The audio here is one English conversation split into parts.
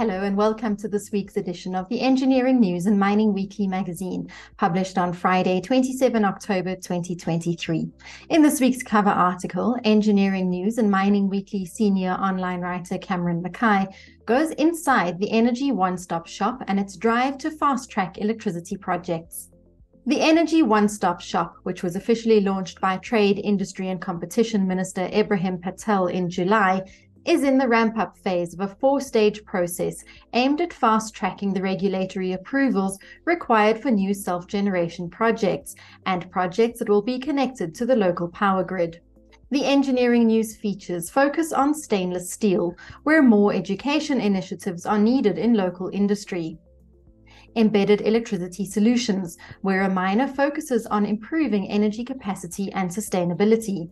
Hello and welcome to this week's edition of the Engineering News and Mining Weekly magazine, published on Friday, 27 October 2023. In this week's cover article, Engineering News and Mining Weekly senior online writer Cameron Mackay goes inside the Energy One Stop Shop and its drive to fast track electricity projects. The Energy One Stop Shop, which was officially launched by Trade, Industry and Competition Minister Ebrahim Patel in July, is in the ramp up phase of a four stage process aimed at fast tracking the regulatory approvals required for new self generation projects and projects that will be connected to the local power grid. The engineering news features focus on stainless steel, where more education initiatives are needed in local industry. Embedded electricity solutions, where a miner focuses on improving energy capacity and sustainability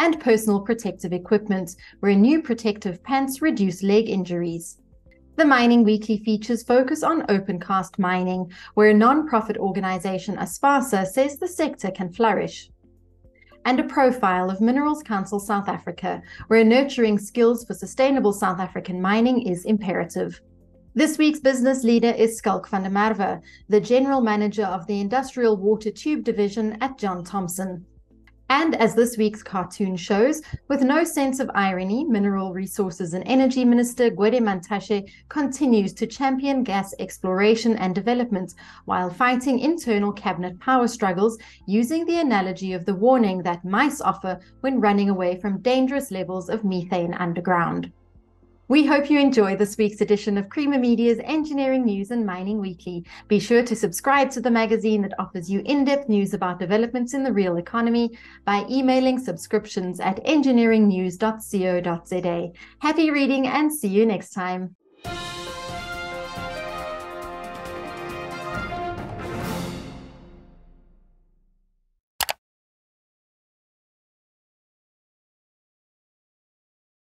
and personal protective equipment, where new protective pants reduce leg injuries. The Mining Weekly features focus on open cast mining, where a non-profit organization ASPASA says the sector can flourish. And a profile of Minerals Council South Africa, where nurturing skills for sustainable South African mining is imperative. This week's business leader is Schalk van der Merwe, the general manager of the Industrial Water Tube Division at John Thompson. And as this week's cartoon shows, with no sense of irony, Mineral Resources and Energy Minister Gwede Mantashe continues to champion gas exploration and development while fighting internal cabinet power struggles using the analogy of the warning that mice offer when running away from dangerous levels of methane underground. We hope you enjoy this week's edition of Creamer Media's Engineering News and Mining Weekly. Be sure to subscribe to the magazine that offers you in depth news about developments in the real economy by emailing subscriptions at engineeringnews.co.za. Happy reading and see you next time.